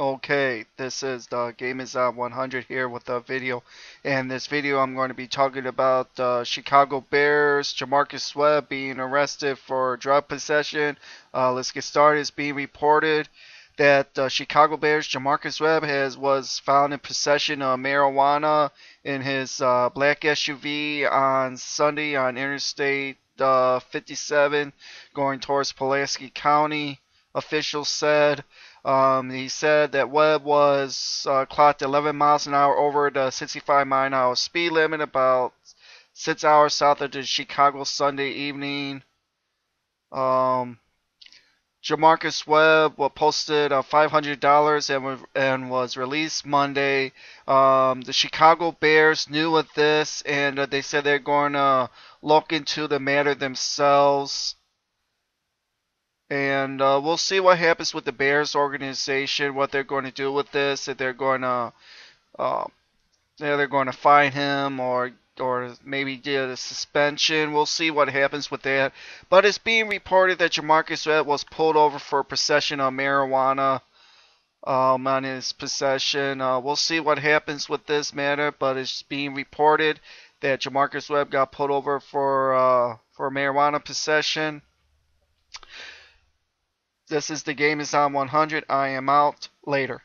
Okay, this is the Game is on 100 here with a video. And this video I'm going to be talking about uh, Chicago Bears, J'Marcus Webb being arrested for drug possession. Uh, let's get started. It's being reported that uh, Chicago Bears, J'Marcus Webb has was found in possession of marijuana in his uh, black SUV on Sunday on Interstate uh, 57 going towards Pulaski County. Officials said um, he said that Webb was uh, clocked 11 miles an hour over the 65 mile an hour speed limit about six hours south of the Chicago Sunday evening. Um, J'Marcus Webb was posted uh, $500 and, and was released Monday. Um, the Chicago Bears knew of this and uh, they said they're going to look into the matter themselves and uh, we'll see what happens with the Bears organization, what they're going to do with this. If they're going to, uh, they're going to fine him or or maybe get a suspension. We'll see what happens with that. But it's being reported that J'Marcus Webb was pulled over for possession of marijuana um, on his possession. Uh, we'll see what happens with this matter, but it's being reported that J'Marcus Webb got pulled over for uh, for marijuana possession. This is the Game is on 100. I am out. Later.